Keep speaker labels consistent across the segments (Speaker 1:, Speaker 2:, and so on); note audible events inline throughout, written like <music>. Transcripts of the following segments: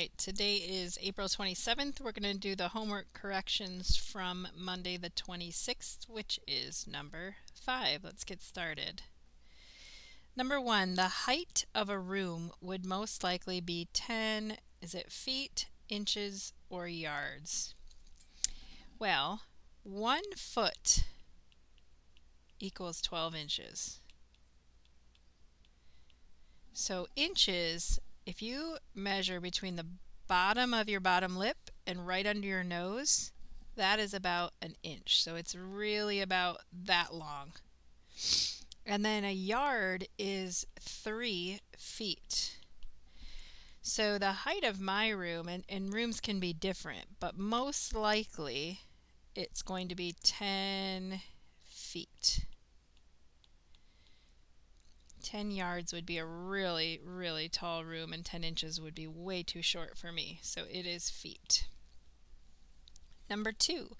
Speaker 1: right, today is April 27th. We're going to do the homework corrections from Monday the 26th, which is number 5. Let's get started. Number 1, the height of a room would most likely be 10, is it feet, inches, or yards? Well, 1 foot equals 12 inches. So inches if you measure between the bottom of your bottom lip and right under your nose, that is about an inch. So it's really about that long. And then a yard is three feet. So the height of my room, and, and rooms can be different, but most likely it's going to be 10 feet. 10 yards would be a really, really tall room, and 10 inches would be way too short for me, so it is feet. Number two,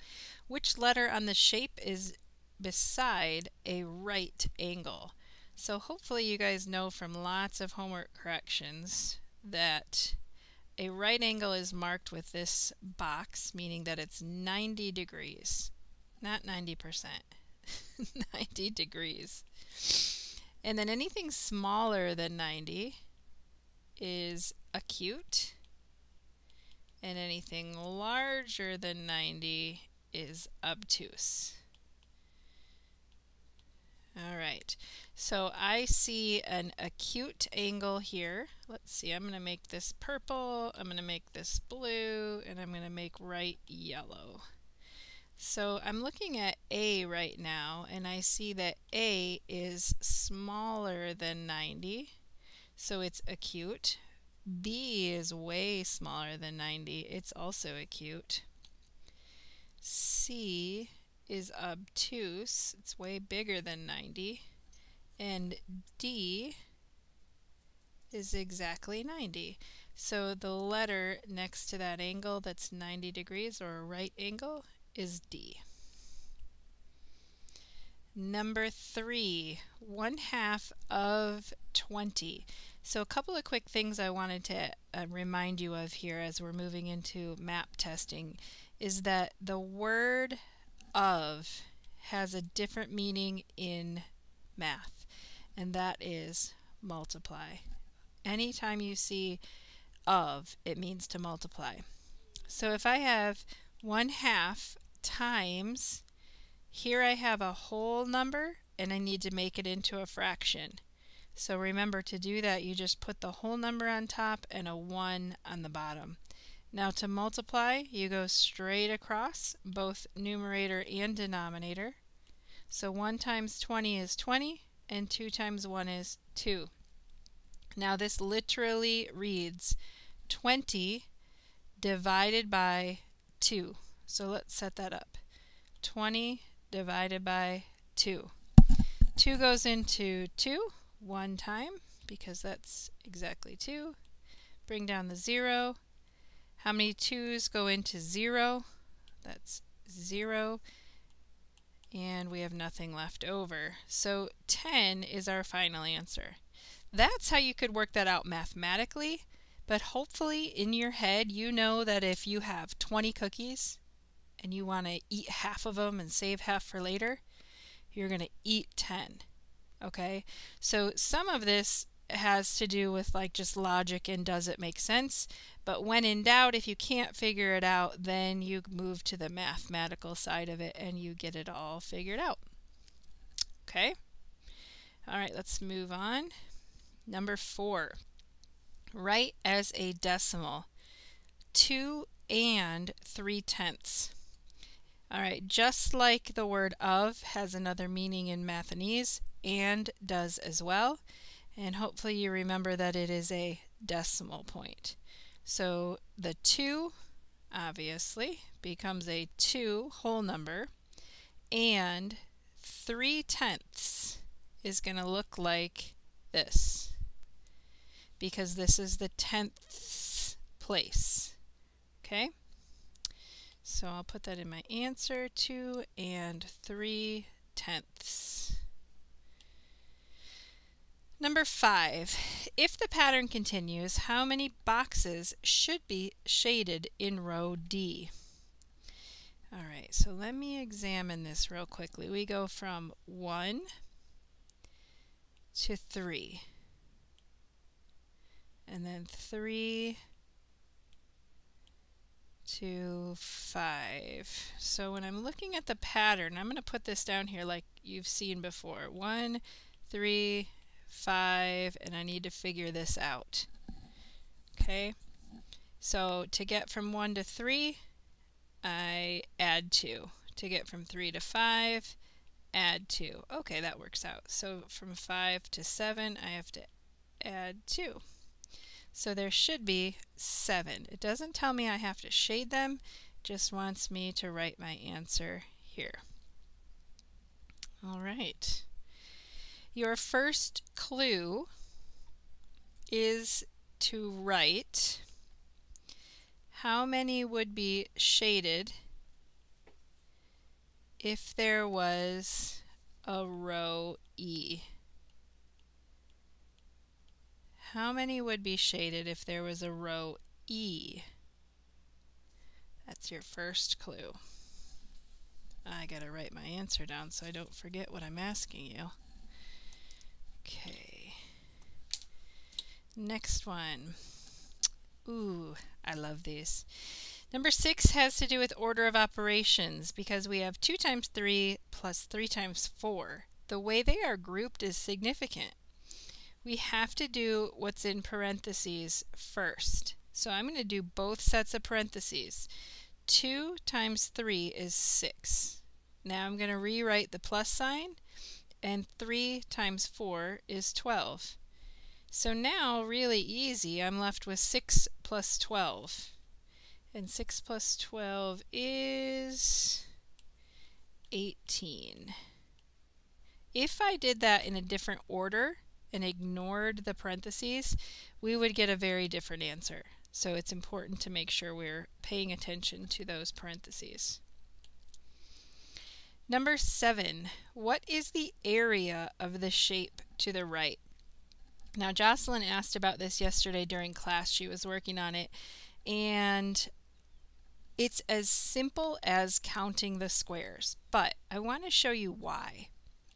Speaker 1: which letter on the shape is beside a right angle? So hopefully you guys know from lots of homework corrections that a right angle is marked with this box, meaning that it's 90 degrees, not 90%, <laughs> 90 degrees. And then anything smaller than 90 is acute. And anything larger than 90 is obtuse. All right, so I see an acute angle here. Let's see, I'm going to make this purple, I'm going to make this blue, and I'm going to make right yellow. So I'm looking at A right now and I see that A is smaller than 90, so it's acute. B is way smaller than 90, it's also acute. C is obtuse, it's way bigger than 90. And D is exactly 90. So the letter next to that angle that's 90 degrees or a right angle is D. Number three, one half of 20. So a couple of quick things I wanted to uh, remind you of here as we're moving into map testing is that the word of has a different meaning in math, and that is multiply. Anytime you see of, it means to multiply. So if I have 1 half times, here I have a whole number and I need to make it into a fraction. So remember to do that you just put the whole number on top and a 1 on the bottom. Now to multiply you go straight across both numerator and denominator. So 1 times 20 is 20 and 2 times 1 is 2. Now this literally reads 20 divided by 2. So let's set that up. 20 divided by 2. 2 goes into 2 one time because that's exactly 2. Bring down the 0. How many 2's go into 0? That's 0. And we have nothing left over. So 10 is our final answer. That's how you could work that out mathematically, but hopefully in your head you know that if you have 20 cookies and you want to eat half of them and save half for later, you're going to eat 10. Okay? So some of this has to do with like just logic and does it make sense? But when in doubt, if you can't figure it out, then you move to the mathematical side of it and you get it all figured out. Okay? All right, let's move on. Number four, write as a decimal 2 and 3 tenths. All right, just like the word of has another meaning in Mathanese, and does as well. And hopefully you remember that it is a decimal point. So the 2, obviously, becomes a 2 whole number, and 3 tenths is going to look like this, because this is the tenths place. Okay? So I'll put that in my answer, 2 and 3 tenths. Number five, if the pattern continues, how many boxes should be shaded in row D? All right, so let me examine this real quickly. We go from 1 to 3, and then 3 to 5. So when I'm looking at the pattern, I'm going to put this down here like you've seen before. One, three, five, and I need to figure this out. Okay, so to get from 1 to 3, I add 2. To get from 3 to 5, add 2. Okay, that works out. So from 5 to 7, I have to add 2. So there should be 7. It doesn't tell me I have to shade them, just wants me to write my answer here. All right. Your first clue is to write how many would be shaded if there was a row E? How many would be shaded if there was a row E? That's your first clue. I gotta write my answer down so I don't forget what I'm asking you. Okay. Next one. Ooh, I love these. Number six has to do with order of operations because we have 2 times 3 plus 3 times 4. The way they are grouped is significant. We have to do what's in parentheses first. So I'm going to do both sets of parentheses. 2 times 3 is 6. Now I'm going to rewrite the plus sign and 3 times 4 is 12. So now, really easy, I'm left with 6 plus 12. And 6 plus 12 is 18. If I did that in a different order and ignored the parentheses, we would get a very different answer. So it's important to make sure we're paying attention to those parentheses. Number seven, what is the area of the shape to the right? Now, Jocelyn asked about this yesterday during class. She was working on it, and it's as simple as counting the squares, but I want to show you why.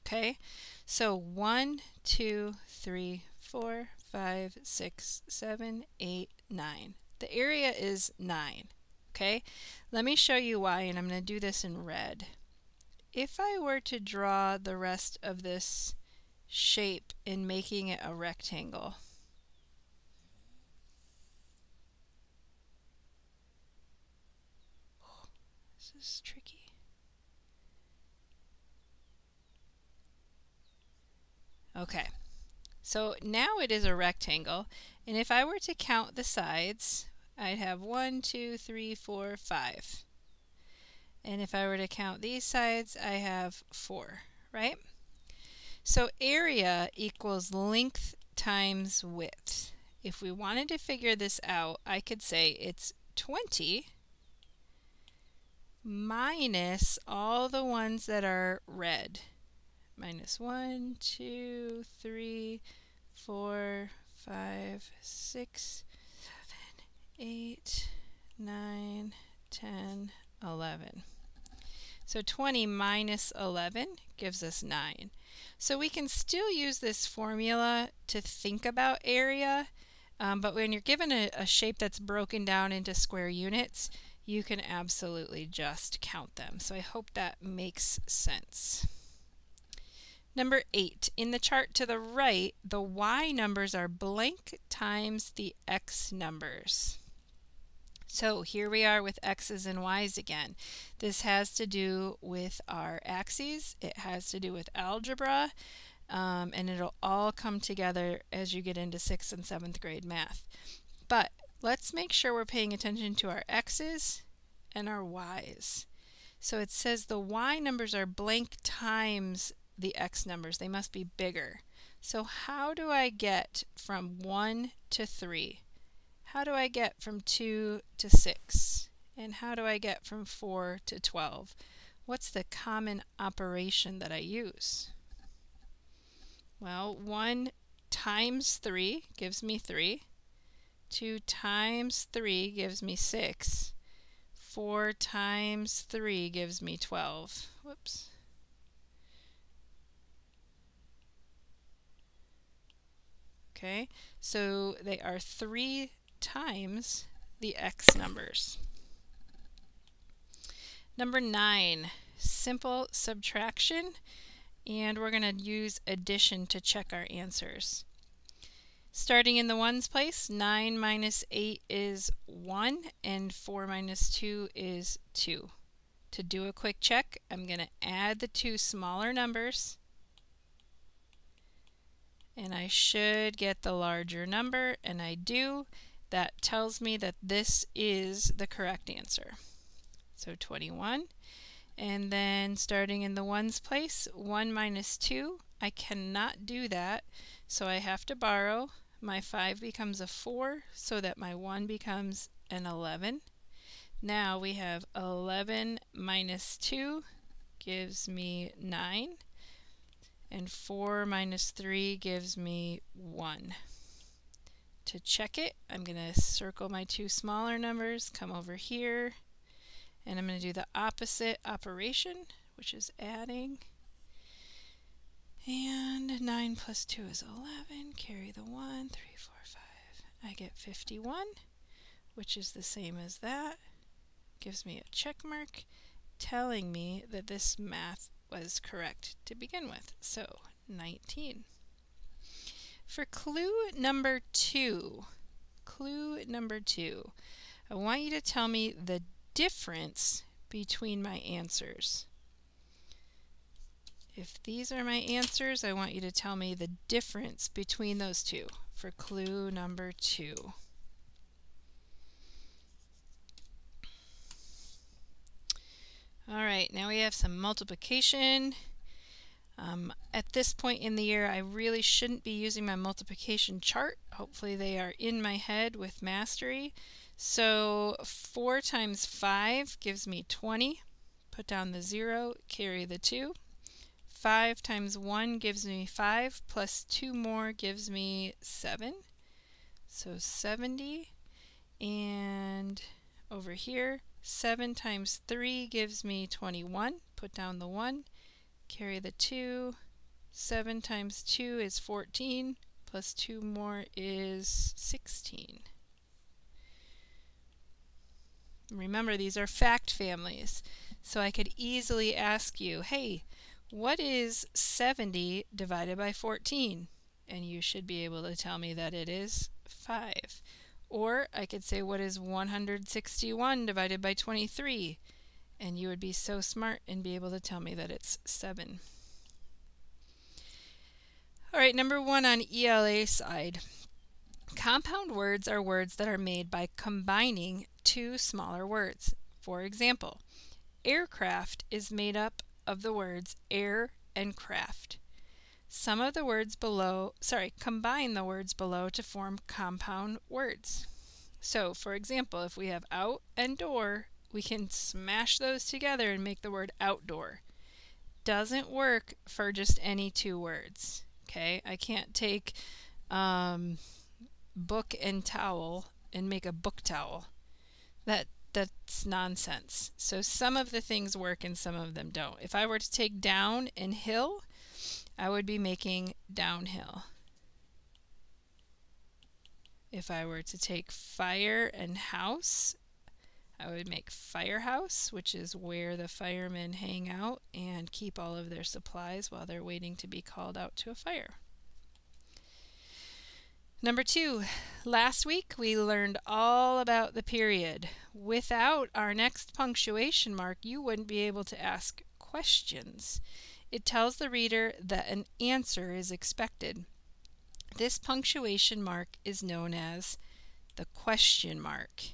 Speaker 1: Okay, so one, two, three, four, five, six, seven, eight, nine. The area is 9. Okay, let me show you why, and I'm going to do this in red if I were to draw the rest of this shape in making it a rectangle, this is tricky. Okay, so now it is a rectangle, and if I were to count the sides, I'd have one, two, three, four, five. And if I were to count these sides, I have 4, right? So area equals length times width. If we wanted to figure this out, I could say it's 20 minus all the ones that are red. Minus 1, 2, 3, 4, 5, 6, 7, 8, 9, 10, 11. So 20 minus 11 gives us 9. So we can still use this formula to think about area, um, but when you're given a, a shape that's broken down into square units, you can absolutely just count them. So I hope that makes sense. Number 8. In the chart to the right, the y numbers are blank times the x numbers. So here we are with x's and y's again. This has to do with our axes, it has to do with algebra, um, and it'll all come together as you get into 6th and 7th grade math. But let's make sure we're paying attention to our x's and our y's. So it says the y numbers are blank times the x numbers. They must be bigger. So how do I get from 1 to 3? how do I get from 2 to 6? And how do I get from 4 to 12? What's the common operation that I use? Well, 1 times 3 gives me 3. 2 times 3 gives me 6. 4 times 3 gives me 12. Whoops. Okay, so they are 3 times the x numbers. Number 9, simple subtraction, and we're going to use addition to check our answers. Starting in the ones place, 9 minus 8 is 1 and 4 minus 2 is 2. To do a quick check, I'm going to add the two smaller numbers and I should get the larger number and I do. That tells me that this is the correct answer. So 21 and then starting in the ones place 1 minus 2 I cannot do that so I have to borrow my 5 becomes a 4 so that my 1 becomes an 11. Now we have 11 minus 2 gives me 9 and 4 minus 3 gives me 1. To check it, I'm going to circle my two smaller numbers, come over here, and I'm going to do the opposite operation, which is adding. And 9 plus 2 is 11. Carry the 1. 3, 4, 5. I get 51, which is the same as that. Gives me a check mark telling me that this math was correct to begin with. So 19. For clue number 2, clue number 2, I want you to tell me the difference between my answers. If these are my answers, I want you to tell me the difference between those two for clue number two. All right, now we have some multiplication. Um, at this point in the year, I really shouldn't be using my multiplication chart. Hopefully they are in my head with mastery. So 4 times 5 gives me 20. Put down the 0, carry the 2. 5 times 1 gives me 5, plus 2 more gives me 7. So 70. And over here, 7 times 3 gives me 21. Put down the 1, carry the 2. 7 times 2 is 14, plus 2 more is 16. Remember, these are fact families. So I could easily ask you, hey, what is 70 divided by 14? And you should be able to tell me that it is 5. Or I could say, what is 161 divided by 23? And you would be so smart and be able to tell me that it's 7. All right, number one on ELA side. Compound words are words that are made by combining two smaller words. For example, aircraft is made up of the words air and craft. Some of the words below, sorry, combine the words below to form compound words. So, for example, if we have out and door, we can smash those together and make the word outdoor. Doesn't work for just any two words. Okay, I can't take um, book and towel and make a book towel. That that's nonsense. So some of the things work and some of them don't. If I were to take down and hill, I would be making downhill. If I were to take fire and house, I would make firehouse, which is where the firemen hang out and keep all of their supplies while they're waiting to be called out to a fire. Number two, last week we learned all about the period. Without our next punctuation mark, you wouldn't be able to ask questions. It tells the reader that an answer is expected. This punctuation mark is known as the question mark.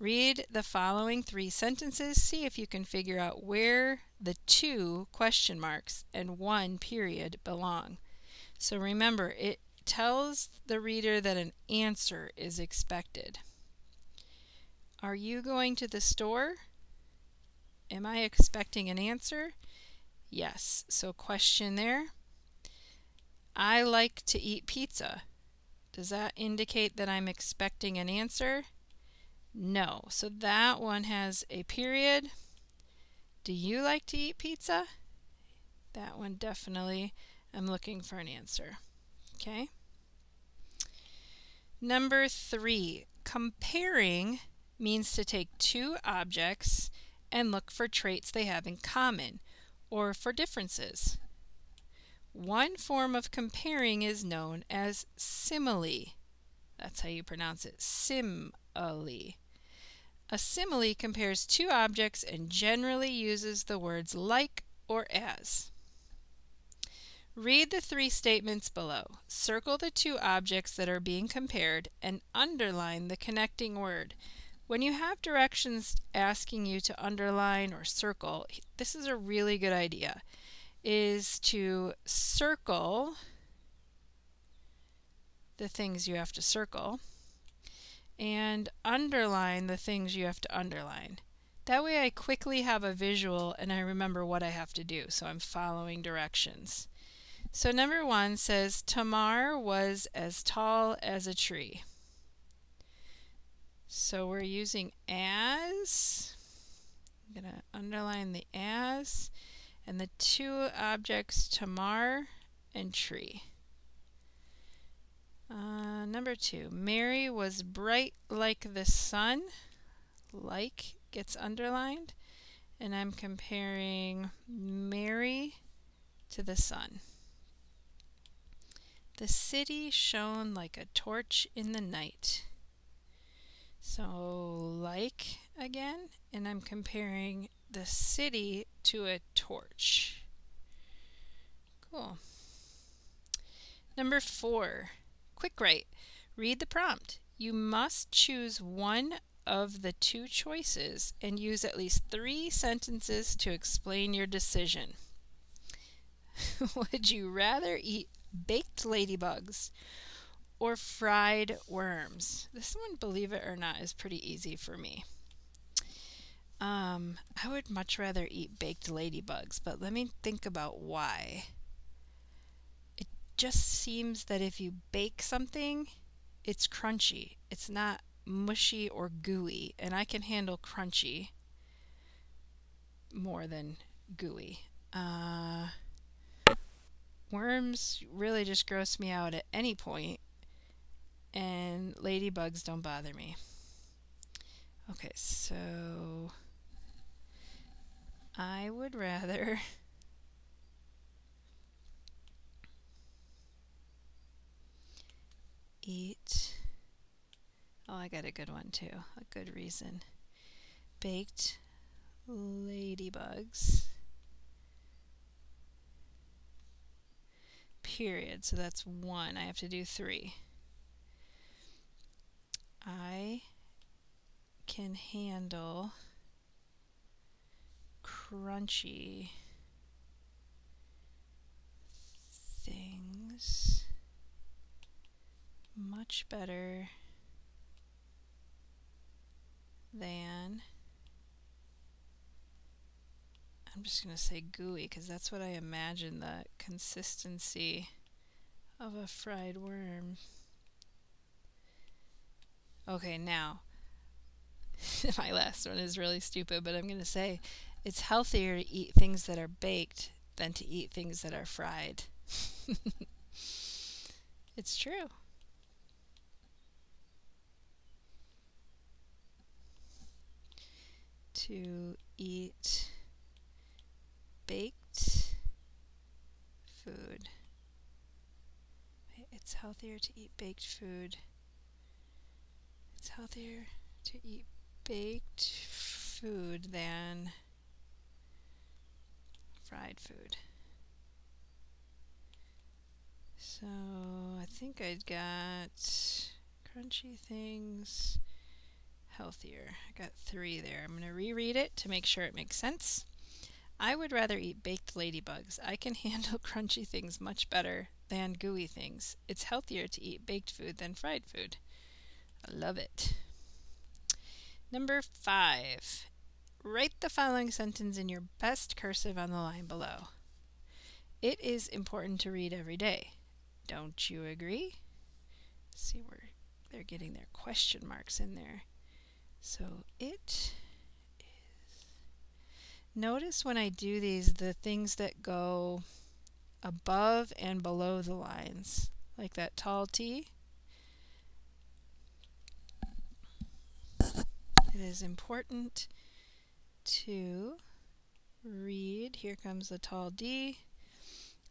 Speaker 1: Read the following three sentences. See if you can figure out where the two question marks and one period belong. So remember, it tells the reader that an answer is expected. Are you going to the store? Am I expecting an answer? Yes. So question there. I like to eat pizza. Does that indicate that I'm expecting an answer? No. So that one has a period. Do you like to eat pizza? That one definitely, I'm looking for an answer. Okay. Number three, comparing means to take two objects and look for traits they have in common or for differences. One form of comparing is known as simile. That's how you pronounce it, simile. A simile compares two objects and generally uses the words like or as. Read the three statements below. Circle the two objects that are being compared and underline the connecting word. When you have directions asking you to underline or circle, this is a really good idea, is to circle the things you have to circle and underline the things you have to underline. That way I quickly have a visual and I remember what I have to do, so I'm following directions. So number one says, Tamar was as tall as a tree. So we're using as. I'm going to underline the as and the two objects Tamar and tree. Uh, number two, Mary was bright like the sun. Like gets underlined. And I'm comparing Mary to the sun. The city shone like a torch in the night. So, like again, and I'm comparing the city to a torch. Cool. Number four, quick write. Read the prompt. You must choose one of the two choices and use at least three sentences to explain your decision. <laughs> Would you rather eat baked ladybugs or fried worms? This one, believe it or not, is pretty easy for me. Um, I would much rather eat baked ladybugs, but let me think about why. It just seems that if you bake something, it's crunchy. It's not mushy or gooey, and I can handle crunchy more than gooey. Uh, worms really just gross me out at any point, and ladybugs don't bother me. Okay, so I would rather <laughs> eat. Oh, I got a good one too. A good reason. Baked ladybugs. Period. So that's one. I have to do three. I can handle crunchy things much better than I'm just going to say gooey because that's what I imagine the consistency of a fried worm. Okay, now <laughs> my last one is really stupid, but I'm going to say it's healthier to eat things that are baked than to eat things that are fried. <laughs> it's true. To eat baked food. It's healthier to eat baked food. It's healthier to eat baked food than fried food. So I think I got crunchy things, healthier. I got three there. I'm going to reread it to make sure it makes sense. I would rather eat baked ladybugs. I can <laughs> handle crunchy things much better than gooey things. It's healthier to eat baked food than fried food. I love it. Number five. Write the following sentence in your best cursive on the line below. It is important to read every day. Don't you agree? See where they're getting their question marks in there. So it is. Notice when I do these, the things that go above and below the lines, like that tall T. It is important to read. Here comes the tall D.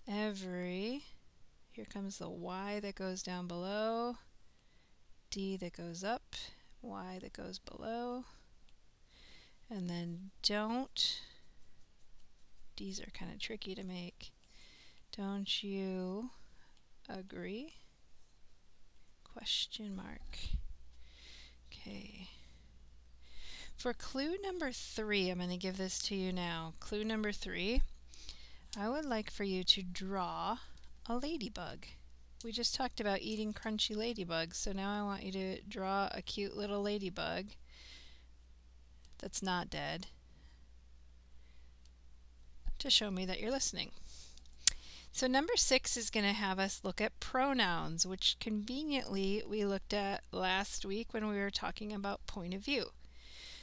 Speaker 1: Every. Here comes the Y that goes down below. D that goes up. Y that goes below. And then don't. These are kind of tricky to make. Don't you agree? Question mark. Okay. For clue number three, I'm going to give this to you now. Clue number three, I would like for you to draw a ladybug. We just talked about eating crunchy ladybugs, so now I want you to draw a cute little ladybug that's not dead to show me that you're listening. So number six is going to have us look at pronouns, which conveniently we looked at last week when we were talking about point of view.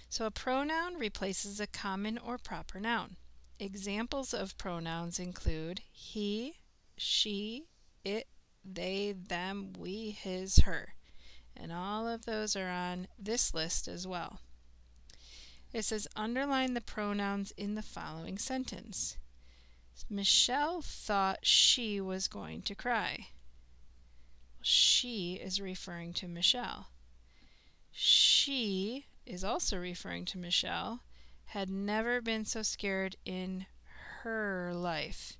Speaker 1: So a pronoun replaces a common or proper noun. Examples of pronouns include he, she, it, they, them, we, his, her. And all of those are on this list as well. It says underline the pronouns in the following sentence. Michelle thought she was going to cry. She is referring to Michelle. She is also referring to Michelle, had never been so scared in her life.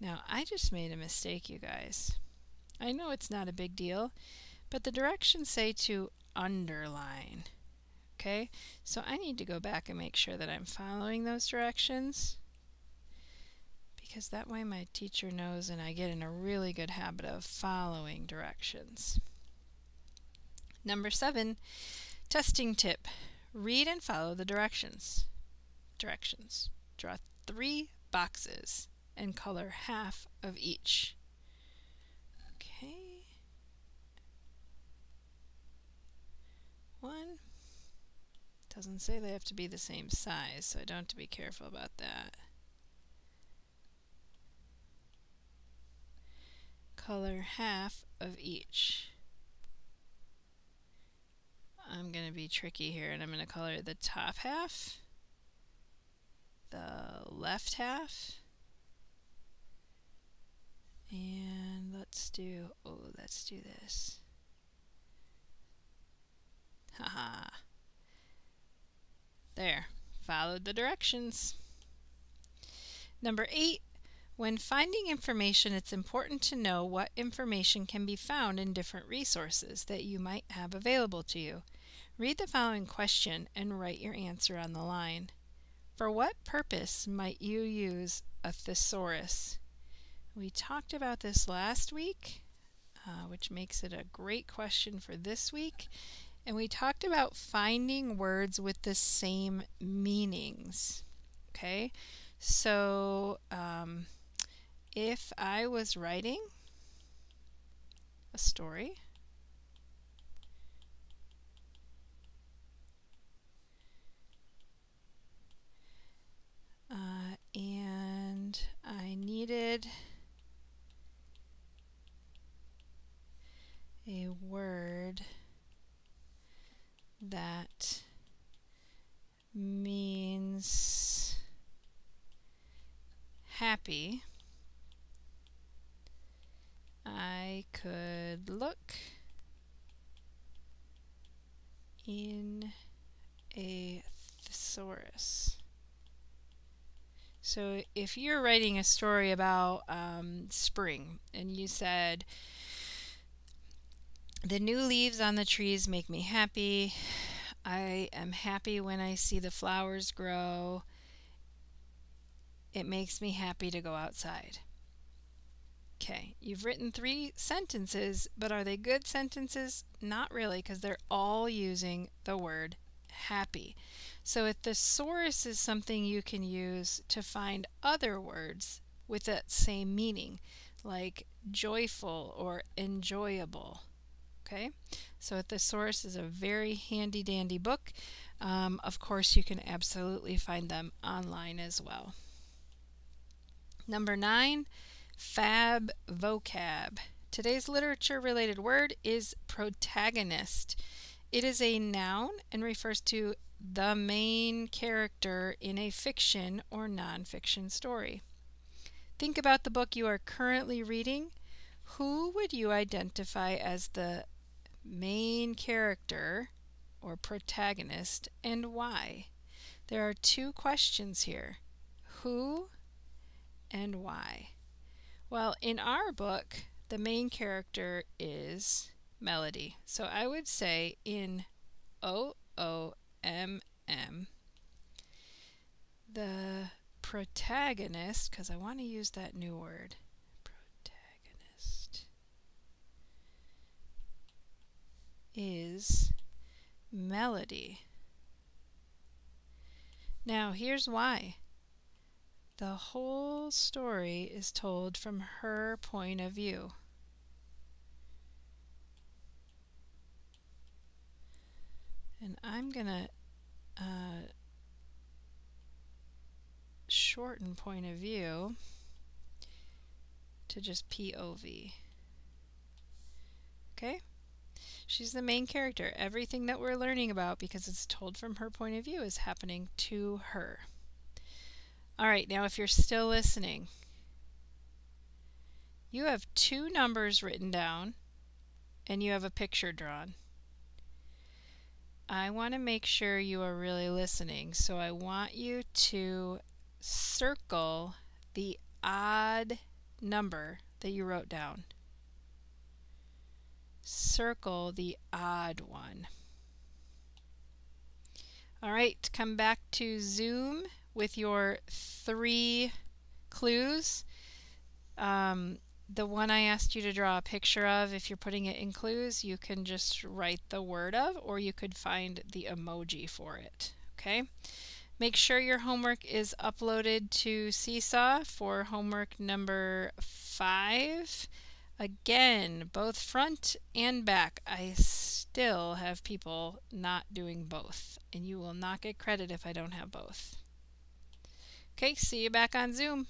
Speaker 1: Now, I just made a mistake, you guys. I know it's not a big deal, but the directions say to underline. Okay, so I need to go back and make sure that I'm following those directions because that way my teacher knows and I get in a really good habit of following directions. Number seven, testing tip. Read and follow the directions. Directions. Draw three boxes and color half of each. Okay. One. Doesn't say they have to be the same size, so I don't have to be careful about that. color half of each. I'm going to be tricky here and I'm going to color the top half, the left half, and let's do, oh, let's do this. Haha. there, followed the directions. Number eight, when finding information, it's important to know what information can be found in different resources that you might have available to you. Read the following question and write your answer on the line. For what purpose might you use a thesaurus? We talked about this last week, uh, which makes it a great question for this week. And we talked about finding words with the same meanings. Okay, so um, if I was writing a story, uh, and I needed a word that means happy. I could look in a thesaurus. So if you're writing a story about um, spring and you said, the new leaves on the trees make me happy. I am happy when I see the flowers grow. It makes me happy to go outside. Okay, you've written three sentences, but are they good sentences? Not really, because they're all using the word happy. So a thesaurus is something you can use to find other words with that same meaning, like joyful or enjoyable. Okay, so a thesaurus is a very handy dandy book. Um, of course, you can absolutely find them online as well. Number nine, fab vocab. Today's literature related word is protagonist. It is a noun and refers to the main character in a fiction or nonfiction story. Think about the book you are currently reading. Who would you identify as the main character or protagonist and why? There are two questions here who and why. Well, in our book, the main character is Melody. So I would say in O O M M, the protagonist, because I want to use that new word, protagonist, is Melody. Now, here's why. The whole story is told from her point of view. And I'm going to uh, shorten point of view to just POV. Okay? She's the main character. Everything that we're learning about, because it's told from her point of view, is happening to her. All right, now if you're still listening, you have two numbers written down and you have a picture drawn. I want to make sure you are really listening, so I want you to circle the odd number that you wrote down. Circle the odd one. All right, come back to Zoom with your three clues. Um, the one I asked you to draw a picture of, if you're putting it in clues, you can just write the word of, or you could find the emoji for it. Okay? Make sure your homework is uploaded to Seesaw for homework number five. Again, both front and back. I still have people not doing both, and you will not get credit if I don't have both. Okay, see you back on Zoom.